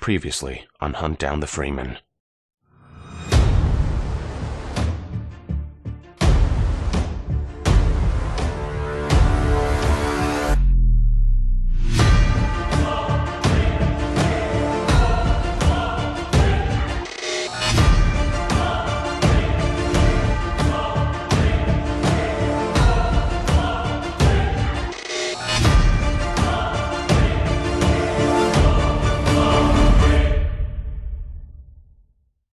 Previously on Hunt Down the Freeman.